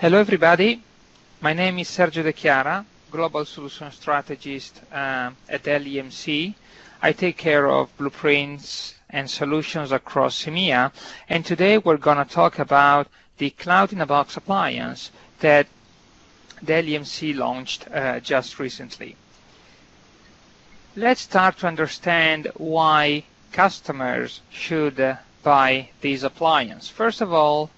Hello, everybody. My name is Sergio De Chiara, Global Solution Strategist uh, at Dell EMC. I take care of blueprints and solutions across EMEA, and today we're going to talk about the Cloud in a Box appliance that Dell EMC launched uh, just recently. Let's start to understand why customers should uh, buy this appliance. First of all,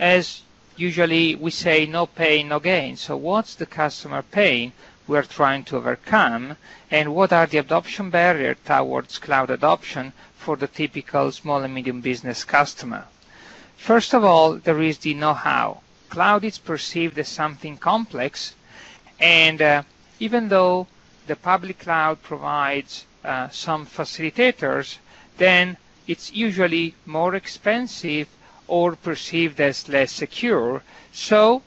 as usually we say no pain, no gain. So what's the customer pain we're trying to overcome and what are the adoption barriers towards cloud adoption for the typical small and medium business customer? First of all, there is the know-how. Cloud is perceived as something complex and uh, even though the public cloud provides uh, some facilitators, then it's usually more expensive or perceived as less secure. So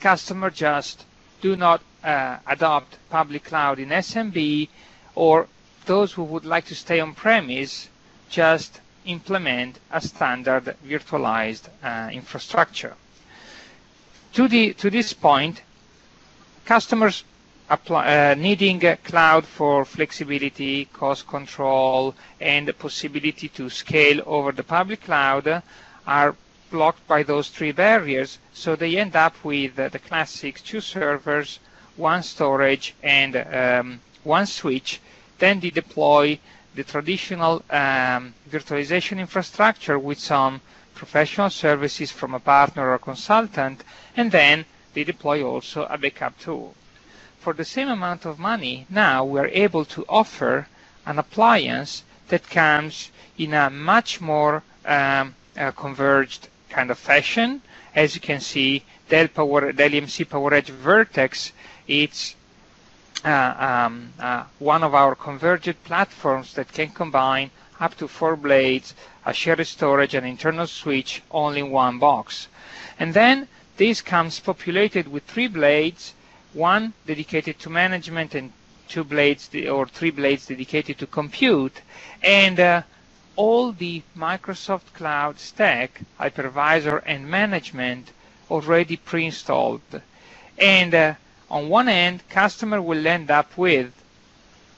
customers just do not uh, adopt public cloud in SMB or those who would like to stay on premise just implement a standard virtualized uh, infrastructure. To, the, to this point, customers apply, uh, needing a cloud for flexibility, cost control, and the possibility to scale over the public cloud are blocked by those three barriers, so they end up with uh, the classic two servers, one storage, and um, one switch. Then they deploy the traditional um, virtualization infrastructure with some professional services from a partner or consultant, and then they deploy also a backup tool for the same amount of money, now we're able to offer an appliance that comes in a much more um, converged kind of fashion. As you can see, Dell, Power, Dell EMC PowerEdge VRTX, it's uh, um, uh, one of our converged platforms that can combine up to four blades, a shared storage, and internal switch, all in one box. And then this comes populated with three blades one dedicated to management and two blades or three blades dedicated to compute and uh, all the Microsoft Cloud stack, hypervisor and management already pre-installed. And uh, on one end, customer will end up with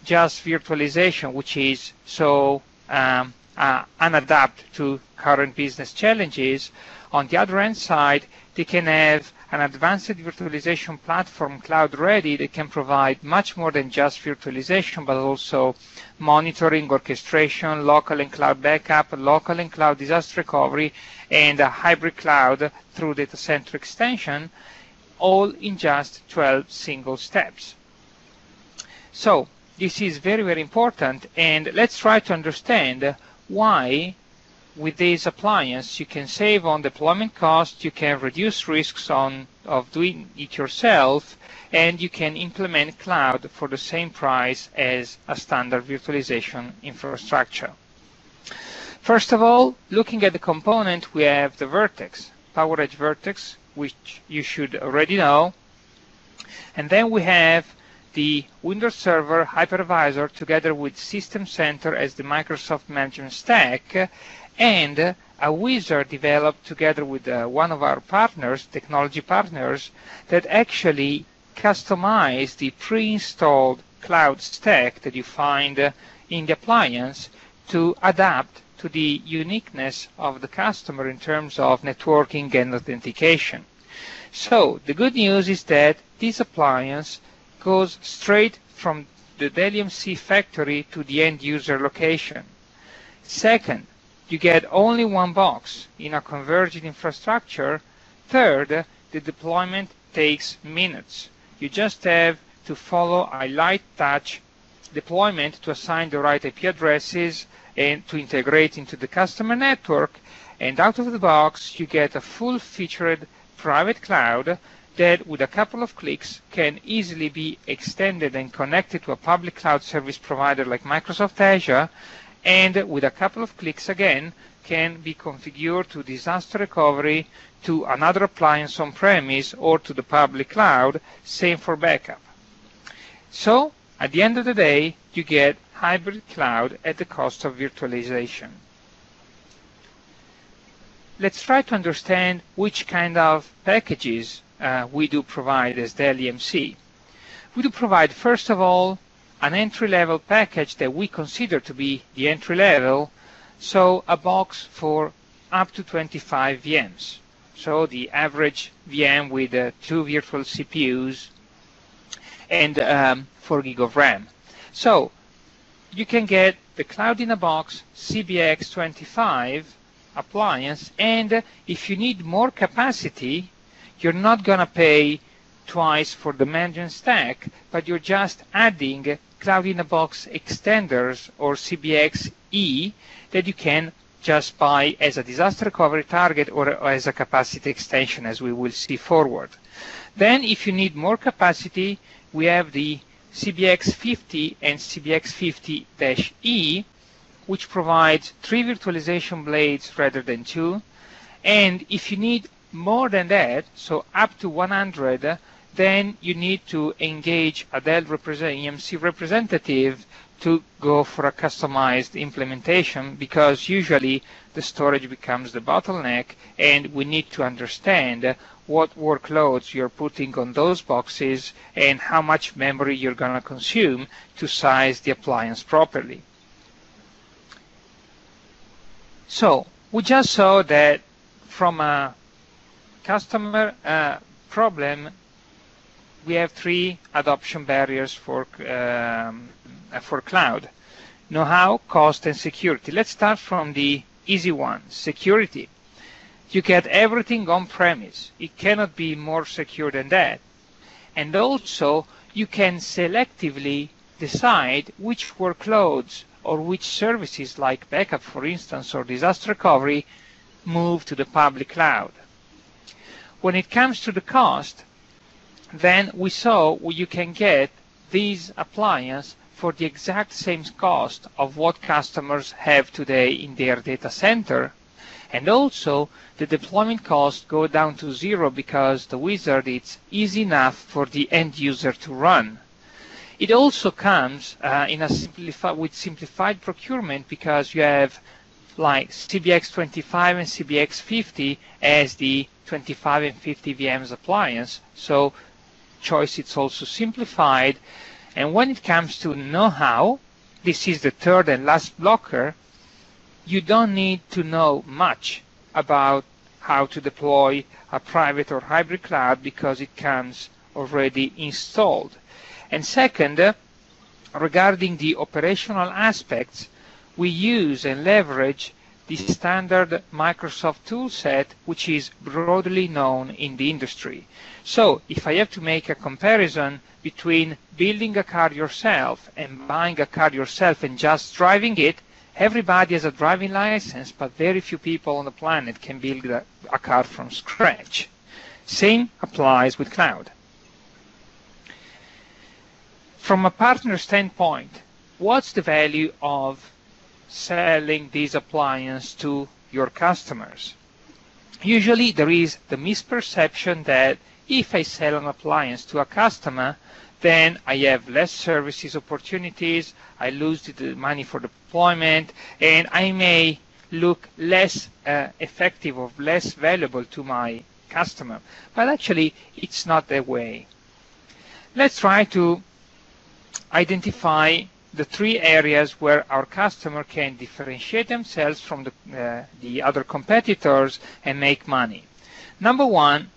just virtualization, which is so um, uh, unadapted to current business challenges. On the other hand side, they can have an advanced virtualization platform cloud ready that can provide much more than just virtualization, but also monitoring, orchestration, local and cloud backup, local and cloud disaster recovery, and a hybrid cloud through data center extension, all in just 12 single steps. So this is very, very important, and let's try to understand why with this appliance, you can save on deployment costs, you can reduce risks on of doing it yourself, and you can implement cloud for the same price as a standard virtualization infrastructure. First of all, looking at the component, we have the VRTX, PowerEdge VRTX, which you should already know. And then we have the Windows Server hypervisor together with System Center as the Microsoft Management Stack and a wizard developed together with uh, one of our partners, technology partners, that actually customize the pre-installed cloud stack that you find uh, in the appliance to adapt to the uniqueness of the customer in terms of networking and authentication. So the good news is that this appliance goes straight from the Dell EMC factory to the end user location. Second, you get only one box in a converged infrastructure. Third, the deployment takes minutes. You just have to follow a light touch deployment to assign the right IP addresses and to integrate into the customer network. And out of the box, you get a full-featured private cloud that with a couple of clicks can easily be extended and connected to a public cloud service provider like Microsoft Azure and with a couple of clicks again can be configured to disaster recovery to another appliance on premise or to the public cloud, same for backup. So at the end of the day, you get hybrid cloud at the cost of virtualization. let's try to understand which kind of packages uh, we do provide as Dell EMC. We do provide, first of all, an entry-level package that we consider to be the entry-level, so a box for up to 25 VMs. So the average VM with uh, two virtual CPUs and um, 4 gig of RAM. So you can get the Cloud in a Box CBX25 appliance and if you need more capacity you're not going to pay twice for the management stack but you're just adding cloud in a box extenders or CBX E that you can just buy as a disaster recovery target or as a capacity extension as we will see forward. Then if you need more capacity we have the CBX50 and CBX50-E which provides three virtualization blades rather than two. And if you need more than that, so up to 100, then you need to engage a Dell represent, EMC representative to go for a customized implementation because usually the storage becomes the bottleneck and we need to understand what workloads you're putting on those boxes and how much memory you're going to consume to size the appliance properly. So we just saw that from a customer uh, problem, we have three adoption barriers for um, for cloud: know-how, cost, and security. Let's start from the easy one: security. You get everything on premise. It cannot be more secure than that. And also, you can selectively decide which workloads or which services like backup, for instance, or disaster recovery move to the public cloud. When it comes to the cost, then we saw you can get these appliances for the exact same cost of what customers have today in their data center. And also, the deployment costs go down to zero because the wizard is easy enough for the end user to run. It also comes uh, in a with simplified procurement because you have like CBX25 and CBX50 as the 25 and 50 VMs appliance. So choice is also simplified. And when it comes to know-how, this is the third and last blocker, you don't need to know much about how to deploy a private or hybrid cloud because it comes already installed. And second, uh, regarding the operational aspects, we use and leverage the standard Microsoft toolset, which is broadly known in the industry. So if I have to make a comparison between building a car yourself and buying a car yourself and just driving it, everybody has a driving license, but very few people on the planet can build a, a car from scratch. Same applies with cloud. From a partner standpoint, what's the value of selling these appliances to your customers? Usually there is the misperception that if I sell an appliance to a customer, then I have less services opportunities, I lose the money for deployment, and I may look less uh, effective or less valuable to my customer. But actually, it's not that way. Let's try to identify the three areas where our customer can differentiate themselves from the, uh, the other competitors and make money. Number one,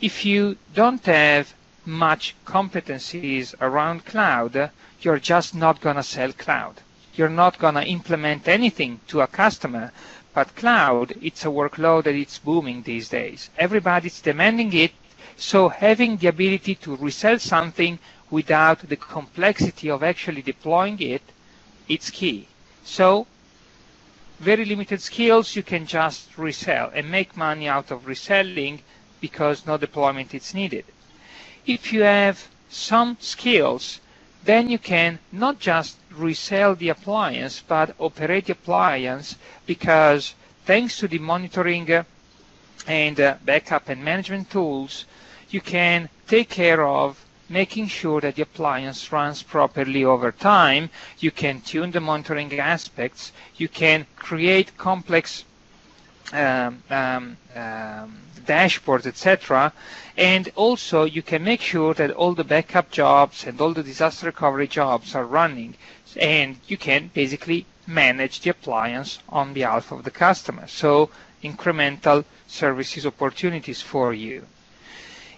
if you don't have much competencies around cloud, you're just not going to sell cloud. You're not going to implement anything to a customer. But cloud, it's a workload that it's booming these days. Everybody's demanding it. So having the ability to resell something without the complexity of actually deploying it, it's key. So very limited skills you can just resell and make money out of reselling because no deployment is needed. If you have some skills, then you can not just resell the appliance but operate the appliance because thanks to the monitoring and uh, backup and management tools, you can take care of making sure that the appliance runs properly over time. You can tune the monitoring aspects. You can create complex um, um, um, dashboards, etc. And also you can make sure that all the backup jobs and all the disaster recovery jobs are running and you can basically manage the appliance on behalf of the customer. So incremental services opportunities for you.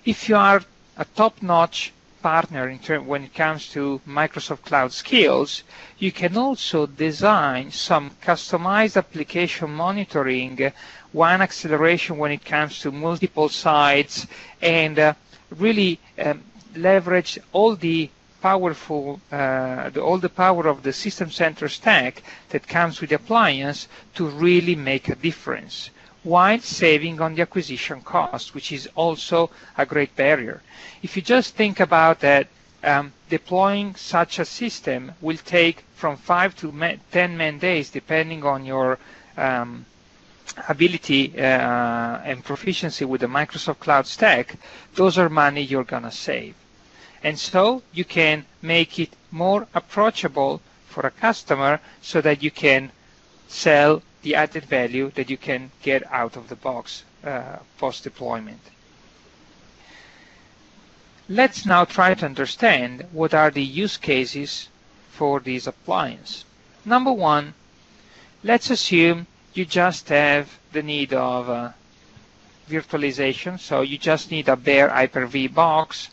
If you are a top-notch partner in term, when it comes to Microsoft Cloud skills, you can also design some customized application monitoring, WAN acceleration when it comes to multiple sites, and uh, really um, leverage all the powerful, uh, the, all the power of the system center stack that comes with the appliance to really make a difference while saving on the acquisition cost, which is also a great barrier. If you just think about that, um, deploying such a system will take from 5 to 10 man days, depending on your um, ability uh, and proficiency with the Microsoft Cloud Stack, those are money you're going to save. And so you can make it more approachable for a customer so that you can sell the added value that you can get out of the box uh, post-deployment. Let's now try to understand what are the use cases for this appliance. Number one, let's assume you just have the need of uh, virtualization, so you just need a bare Hyper-V box,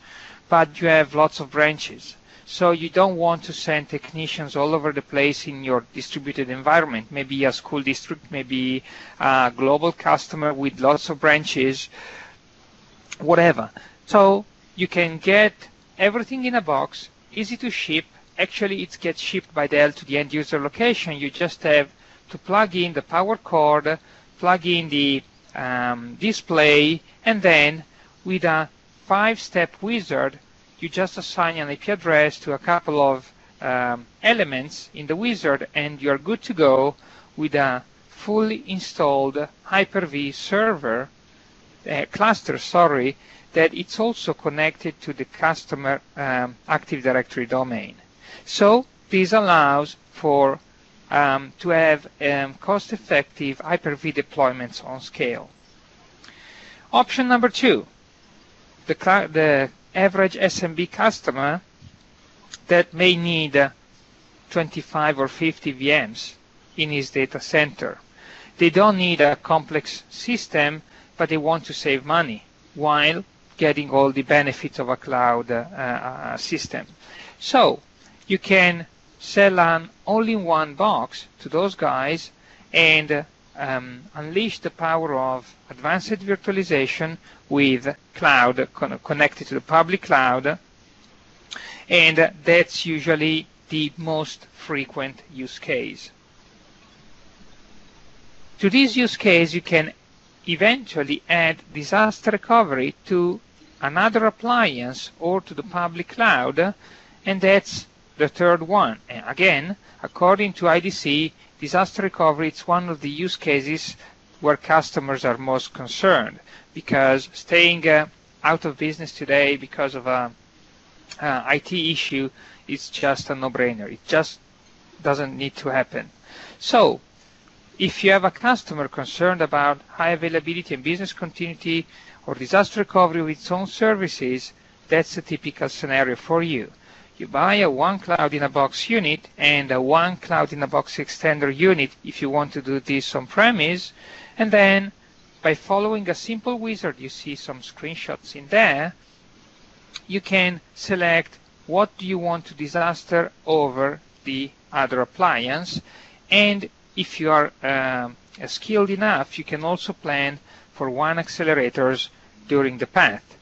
but you have lots of branches. So you don't want to send technicians all over the place in your distributed environment. Maybe a school district, maybe a global customer with lots of branches, whatever. So you can get everything in a box, easy to ship. Actually, it gets shipped by Dell to the end user location. You just have to plug in the power cord, plug in the um, display, and then with a five-step wizard, you just assign an IP address to a couple of um, elements in the wizard and you're good to go with a fully installed Hyper-V server uh, cluster, sorry, that it's also connected to the customer um, Active Directory domain. So this allows for um, to have um, cost-effective Hyper-V deployments on scale. Option number two, the, the average SMB customer that may need 25 or 50 VMs in his data center. They don't need a complex system, but they want to save money while getting all the benefits of a cloud uh, uh, system. So you can sell an all-in-one box to those guys and um, unleash the power of advanced virtualization with cloud con connected to the public cloud and that's usually the most frequent use case. To this use case you can eventually add disaster recovery to another appliance or to the public cloud and that's the third one. And again, according to IDC, disaster recovery is one of the use cases where customers are most concerned because staying uh, out of business today because of a, IT issue is just a no-brainer. It just doesn't need to happen. So if you have a customer concerned about high availability and business continuity or disaster recovery with its own services, that's a typical scenario for you you buy a one cloud in a box unit and a one cloud in a box extender unit if you want to do this on premise and then by following a simple wizard you see some screenshots in there you can select what do you want to disaster over the other appliance. And if you are um, skilled enough you can also plan for WAN accelerators during the path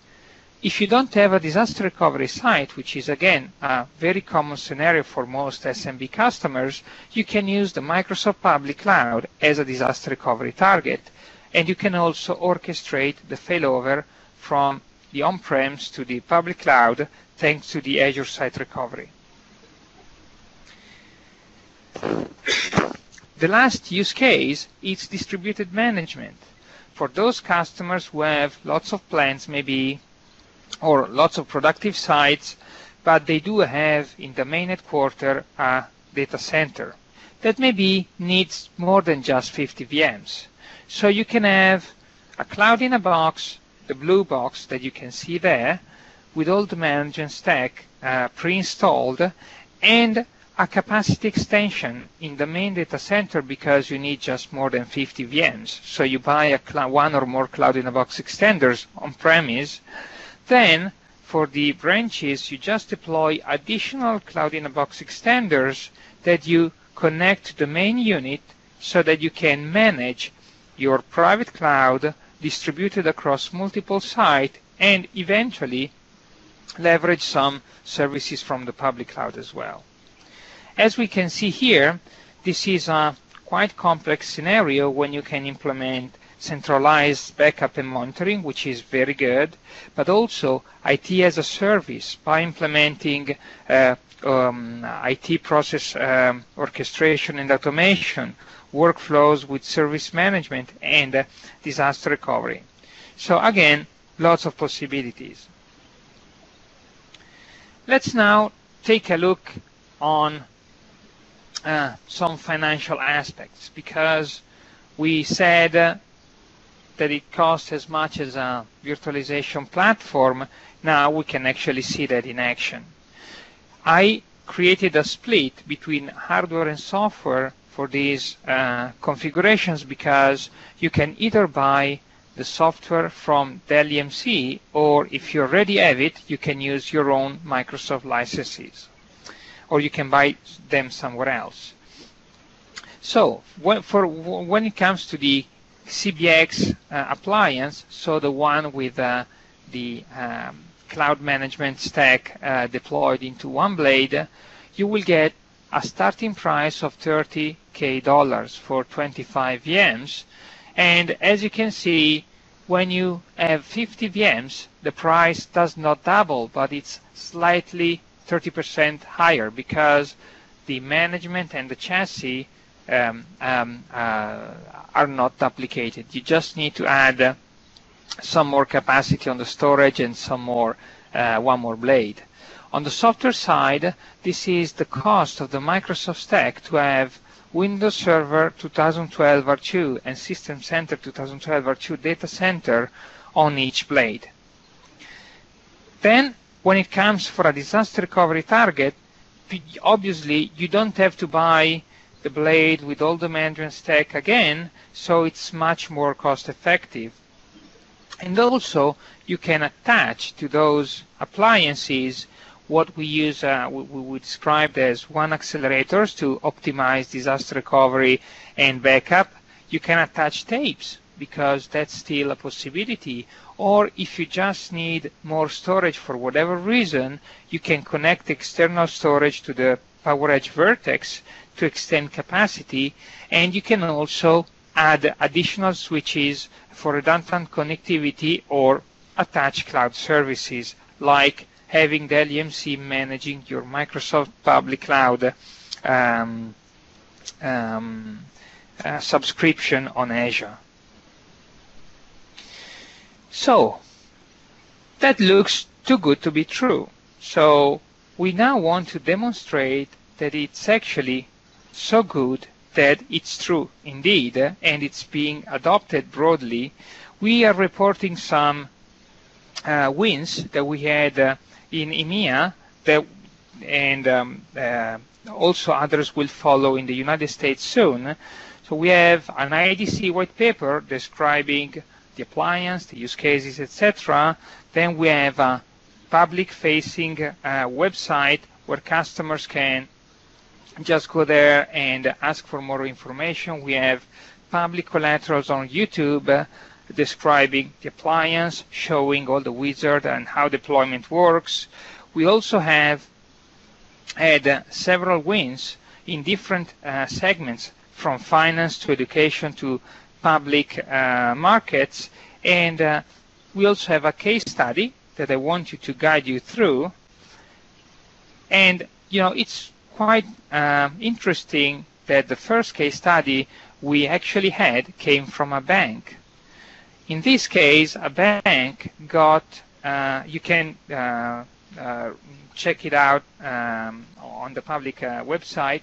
if you don't have a disaster recovery site, which is again a very common scenario for most SMB customers, you can use the Microsoft Public Cloud as a disaster recovery target. And you can also orchestrate the failover from the on-premise to the public cloud thanks to the Azure Site Recovery. The last use case is distributed management. For those customers who have lots of plans, maybe or lots of productive sites, but they do have in the main headquarter a data center that maybe needs more than just 50 VMs. So you can have a cloud in a box, the blue box that you can see there, with all the management stack uh, pre-installed, and a capacity extension in the main data center because you need just more than 50 VMs. So you buy a one or more cloud in a box extenders on premise. Then for the branches, you just deploy additional cloud in a box extenders that you connect to the main unit so that you can manage your private cloud distributed across multiple sites and eventually leverage some services from the public cloud as well. As we can see here, this is a quite complex scenario when you can implement centralized backup and monitoring, which is very good, but also IT as a service by implementing uh, um, IT process um, orchestration and automation, workflows with service management, and uh, disaster recovery. So again, lots of possibilities. Let's now take a look on uh, some financial aspects because we said uh, that it costs as much as a virtualization platform. Now we can actually see that in action. I created a split between hardware and software for these uh, configurations because you can either buy the software from Dell EMC or if you already have it, you can use your own Microsoft licenses or you can buy them somewhere else. So when, for, when it comes to the CBX uh, appliance, so the one with uh, the um, cloud management stack uh, deployed into OneBlade, you will get a starting price of 30k dollars for 25 VMs. And as you can see, when you have 50 VMs, the price does not double, but it's slightly 30% higher because the management and the chassis um, um, uh, are not duplicated. You just need to add uh, some more capacity on the storage and some more, uh, one more blade. On the software side, this is the cost of the Microsoft stack to have Windows Server 2012 R2 and System Center 2012 R2 data center on each blade. Then when it comes for a disaster recovery target, obviously you don't have to buy the blade with all the management stack again, so it's much more cost effective. And also you can attach to those appliances what we use, uh, we, we described as WAN accelerators to optimize disaster recovery and backup. You can attach tapes because that's still a possibility. Or if you just need more storage for whatever reason, you can connect external storage to the PowerEdge VRTX to extend capacity. And you can also add additional switches for redundant connectivity or attach cloud services like having Dell EMC managing your Microsoft public cloud um, um, uh, subscription on Azure. So that looks too good to be true. So we now want to demonstrate that it's actually so good that it's true indeed and it's being adopted broadly. We are reporting some uh, wins that we had uh, in EMEA that, and um, uh, also others will follow in the United States soon. So we have an IDC white paper describing the appliance, the use cases, etc. Then we have a public-facing uh, website where customers can just go there and ask for more information. We have public collaterals on YouTube uh, describing the appliance, showing all the wizard and how deployment works. We also have had uh, several wins in different uh, segments from finance to education to public uh, markets. And we also have a case study that I want you to guide you through. And, you know, it's quite uh, interesting that the first case study we actually had came from a bank. In this case, a bank got, uh, you can uh, uh, check it out um, on the public website,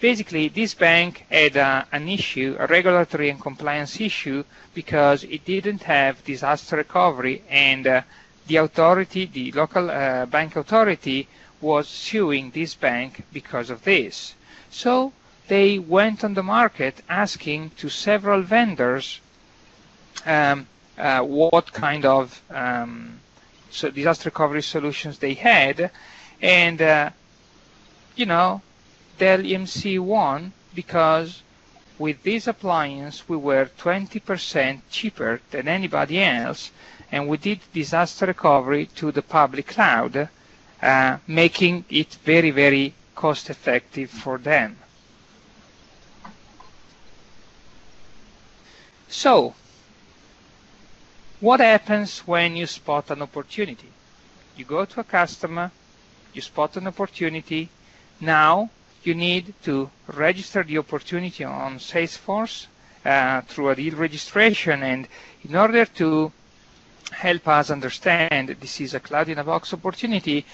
basically this bank had uh, an issue, a regulatory and compliance issue, because it didn't have disaster recovery and uh, the authority, the local uh, bank authority, was suing this bank because of this. So they went on the market asking to several vendors um, uh, what kind of um, so disaster recovery solutions they had, and uh, you know Dell EMC won because with this appliance we were 20% cheaper than anybody else and we did disaster recovery to the public cloud uh, making it very very cost effective for them. So what happens when you spot an opportunity? You go to a customer, you spot an opportunity, now you need to register the opportunity on Salesforce uh, through a deal registration and in order to help us understand this is a cloud in a box opportunity,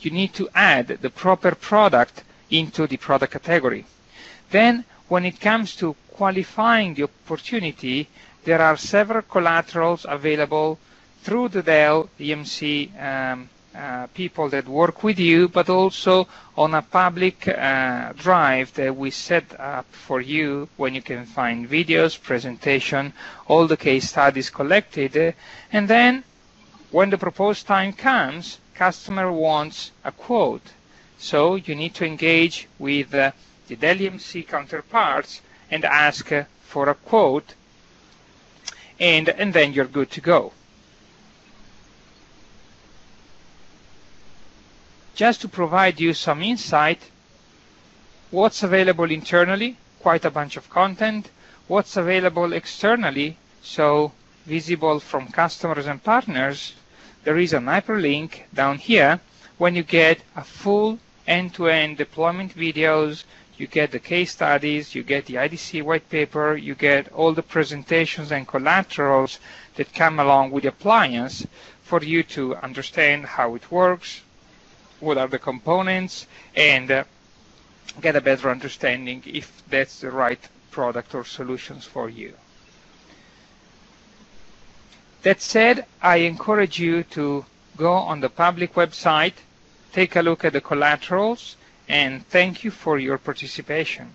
you need to add the proper product into the product category. Then when it comes to qualifying the opportunity, there are several collaterals available through the Dell EMC um, uh, people that work with you, but also on a public uh, drive that we set up for you when you can find videos, presentation, all the case studies collected. And then when the proposed time comes, customer wants a quote. So you need to engage with uh, the Dell EMC counterparts and ask for a quote and, and then you're good to go. Just to provide you some insight, what's available internally, quite a bunch of content, what's available externally, so visible from customers and partners, there is an hyperlink down here when you get a full end-to-end -end deployment videos, you get the case studies, you get the IDC white paper, you get all the presentations and collaterals that come along with the appliance for you to understand how it works, what are the components, and uh, get a better understanding if that's the right product or solutions for you. That said, I encourage you to go on the public website, take a look at the collaterals, and thank you for your participation.